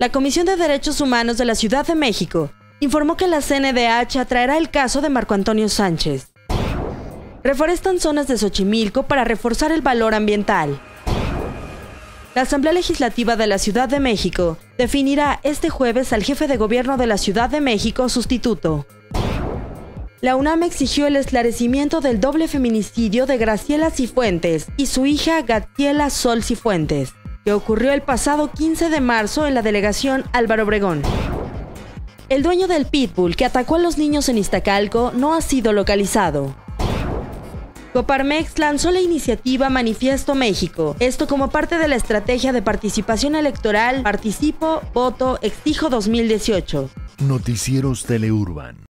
La Comisión de Derechos Humanos de la Ciudad de México informó que la CNDH traerá el caso de Marco Antonio Sánchez. Reforestan zonas de Xochimilco para reforzar el valor ambiental. La Asamblea Legislativa de la Ciudad de México definirá este jueves al jefe de gobierno de la Ciudad de México sustituto. La UNAM exigió el esclarecimiento del doble feminicidio de Graciela Cifuentes y su hija Gatiela Sol Cifuentes que ocurrió el pasado 15 de marzo en la delegación Álvaro Obregón. El dueño del pitbull que atacó a los niños en Iztacalco no ha sido localizado. Coparmex lanzó la iniciativa Manifiesto México, esto como parte de la estrategia de participación electoral Participo, Voto, Exijo 2018. Noticieros Teleurban.